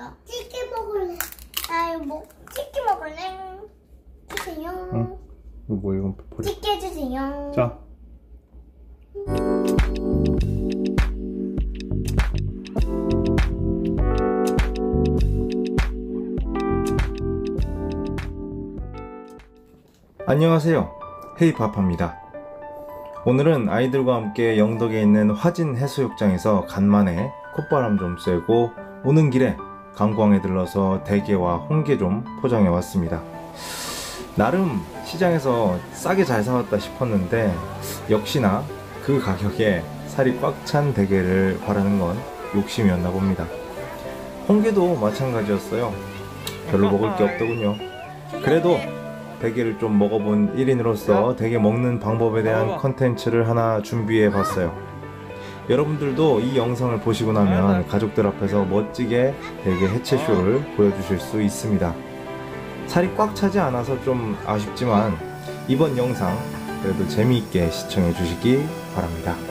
맛있다. 치킨 먹을래. 아, 뭐 치킨 먹을래. 주세요. 응. 이거 뭐 이건 버려. 치킨 주세요. 자. 안녕하세요. 헤이파파입니다. 오늘은 아이들과 함께 영덕에 있는 화진 해수욕장에서 간만에 콧바람 좀 쐬고 오는 길에 강광에 들러서 대게와 홍게 좀 포장해 왔습니다. 나름 시장에서 싸게 잘 사왔다 싶었는데 역시나 그 가격에 살이 꽉 찬 대게를 바라는 건 욕심이었나 봅니다. 홍게도 마찬가지였어요. 별로 먹을 게 없더군요. 그래도 대게를 좀 먹어본 1인으로서 대게 먹는 방법에 대한 컨텐츠를 하나 준비해 봤어요. 여러분들도 이 영상을 보시고 나면 가족들 앞에서 멋지게 대게 해체쇼를 보여주실 수 있습니다. 살이 꽉 차지 않아서 좀 아쉽지만 이번 영상 그래도 재미있게 시청해 주시기 바랍니다.